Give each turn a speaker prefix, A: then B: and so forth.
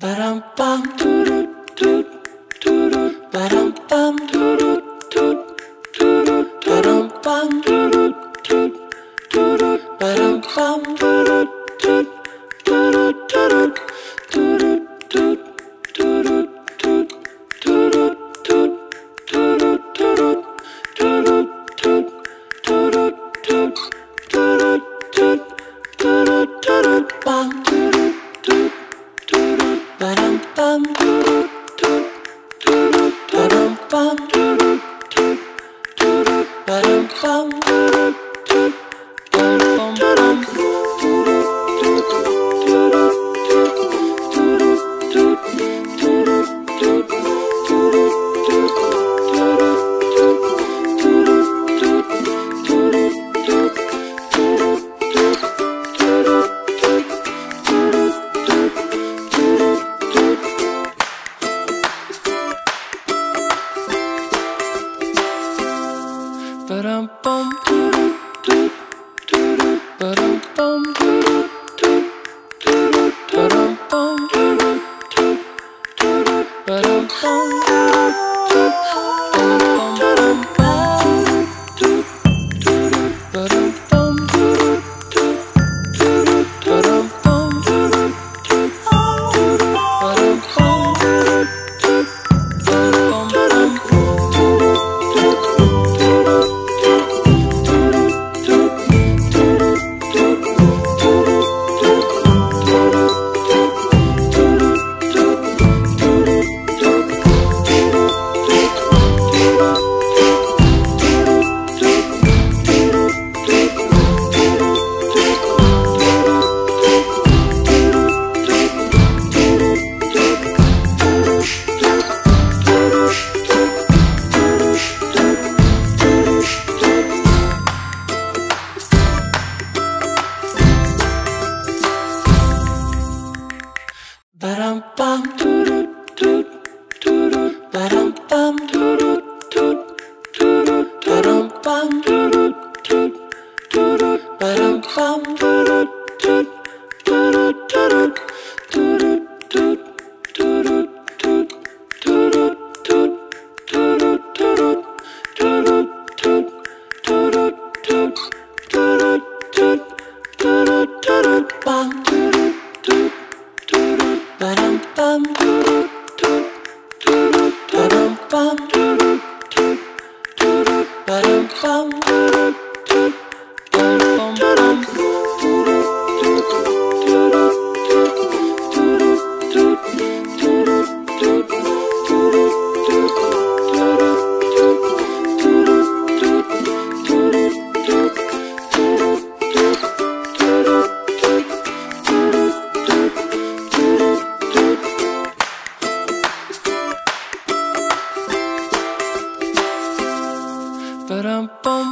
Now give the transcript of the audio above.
A: Ba-dum bum doo doo doo doo Ba-dum bum doo doo doo doo Ba-dum bum doo doo doo doo Ba-dum bum doo doo doo Ba-dum-bum Ba dum bum, doo doo doo doo. Ba dum bum, doo doo doo doo. Ba dum bum, doo doo doo doo. Ba dum bum, doo doo doo doo. Ba-dum bum doo doo doo Ba-dum bum doo doo doo Ba-dum bum doo doo doo Ba-dum bum Ba-dum-bum. Ba-dum-bum